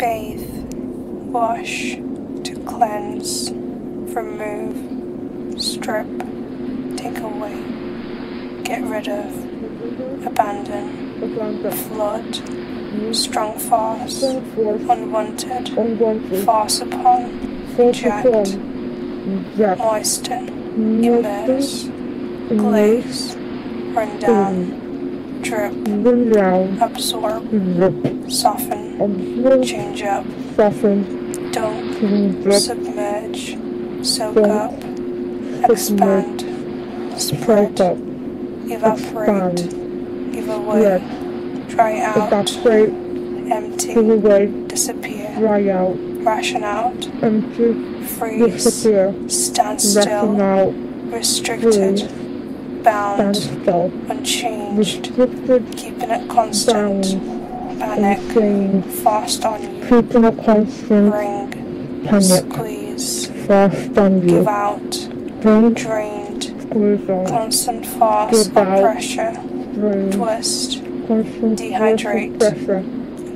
bathe, wash, to cleanse, remove, strip, take away, get rid of, abandon, flood, strong force, unwanted, force upon, reject, moisten, immerse, glaze, run down, drip, absorb, soften, change up, dunk, submerge, soak up, expand, spread, evaporate, give away, dry out, empty, disappear, dry out, ration out, empty, freeze, stand still, restricted, bound, unchanged, keeping it constant, panic, fast on you, Keeping it constant bring, panic squeeze, fast on give you. out, Don't drained, on. constant force Give out. pressure, twist, Dehydrate.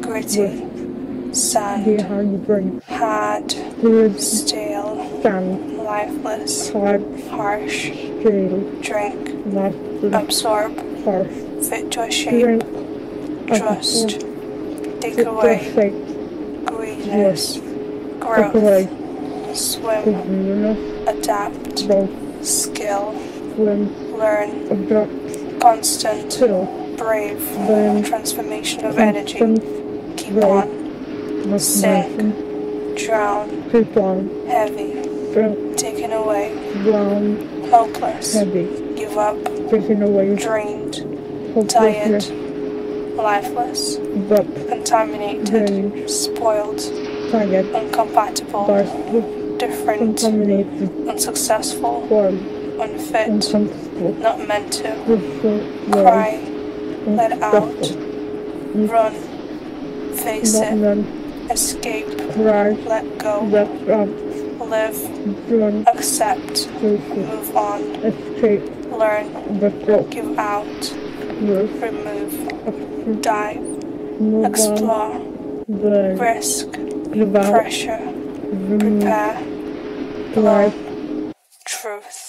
gritty, sand, hard, stale, sand. Lifeless, Hard. harsh, drink, Muscle. absorb, Harsh. fit to a shape, Drink. trust, take Take away, Shake. greediness, Take growth, away. swim, adapt, Both. skill, Swim. learn, Adapt. constant, Chill. brave, transformation of energy, keep brave. on, Motivation. drown, Keep on. heavy, Drink. Taken away, Brown. helpless, Heavy. give up, Taking away. drained, tired, lifeless, But contaminated, Drained. spoiled, tired. incompatible, different, Contaminated. unsuccessful, Form. unfit, not meant to, cry, let out, run, face it, none. escape, Cry. let go, Left up. Live, Run. accept, move on, Escape. learn, go. give out, Move. remove, die, Move explore, Burn. risk, pressure, prepare, Drive. truth.